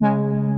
嗯